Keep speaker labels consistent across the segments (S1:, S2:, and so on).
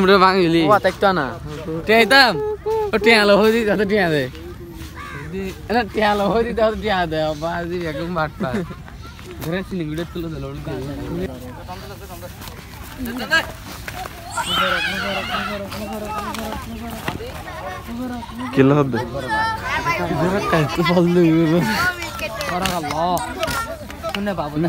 S1: Computer ভাঙিলি
S2: ও দেখতো না
S1: টিয়াইতাম ও টিয়ালো হয়ে দিতে হতো টিয়া দে না টিয়ালো হয়ে দিতে হতো টিয়া দে বাজি একদম বাটপা ঘরে সিলিং ভিডিও তুলে দিল
S3: কিলো হবে
S2: শুনে বাবু
S1: না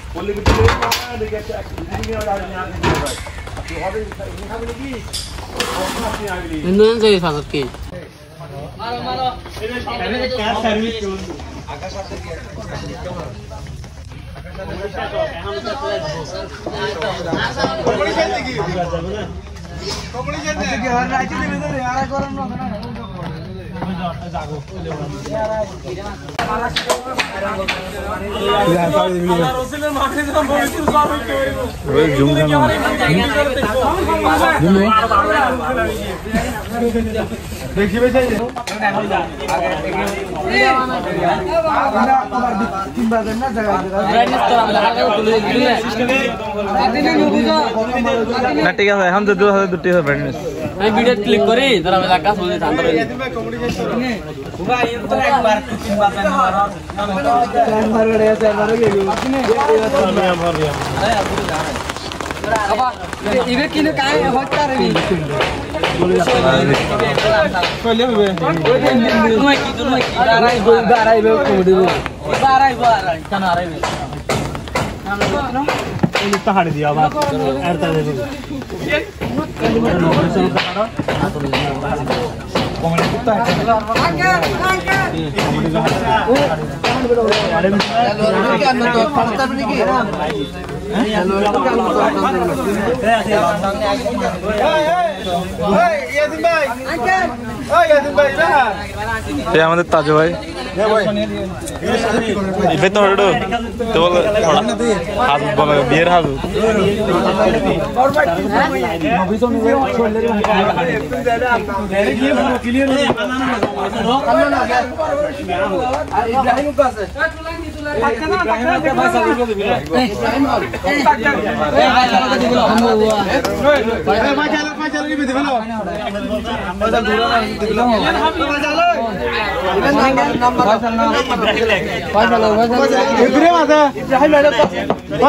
S4: সাইডে দে ভালো বললে শেষ হ্যাঁ কোথায় বল লাড়ি ওরা একদম সময় তুলে দাও ক্লিয়ার ভালো ভালো একটু বললে শেষ
S3: মানে যে মারা না
S1: ইন্দোনেন যাই সাজত কি
S3: ওই জুম কেন না ঠিক আছে এখন তো দু হাজার দুটি হবে
S1: ভিডিও ক্লিক করি তারা কাজ বলতে জানতে পারি
S2: ইবে কিনে কাই হত্যা রে তুমি কি তুমি কি দাঁড়াই দাঁড়াই বে কমডি দাঁড়াই দাঁড়াই কেন আড়াই
S3: এ আমাদের তাজু ভাই। ఇవే తోడు బీర్ హాదు అది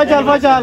S3: चल चल।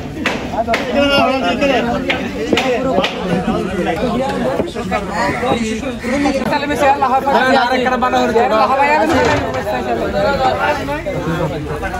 S3: में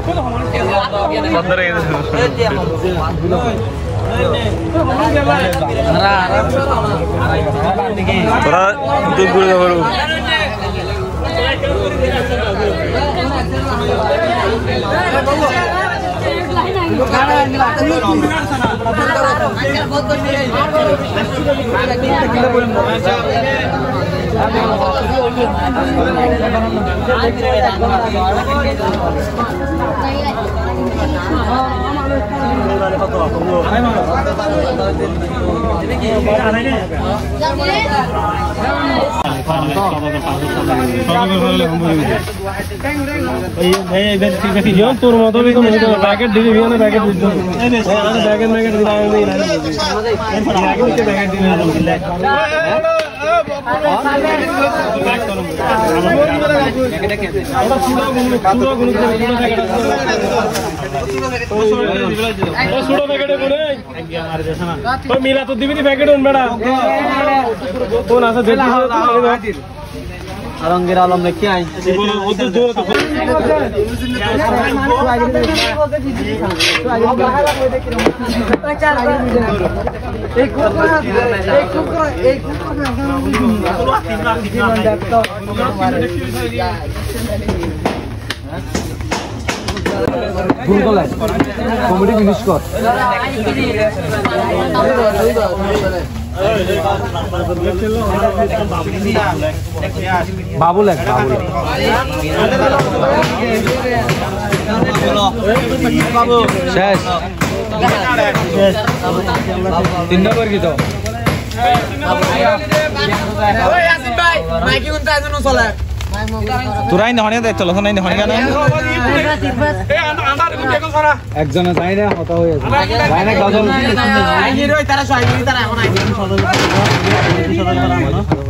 S3: Kau Kita boleh তোর
S5: মতো প্যাকেট দিবি প্যাকেট প্যাকেট প্যাকেট মিলা তো দিবি প্যাকেট বেড়া কোন আছে দেখি
S2: রঙ্গের আলম রেখে আই কমেডি ফিনিশ কর বাবু লেখ বাবু শেষ তিন নম্বর কি তো
S3: তোরাই নহনে দেখ চলো নাই নহনে কেন
S2: একজনে যাই না হতা হয়ে আছে যাই না গজল
S5: মই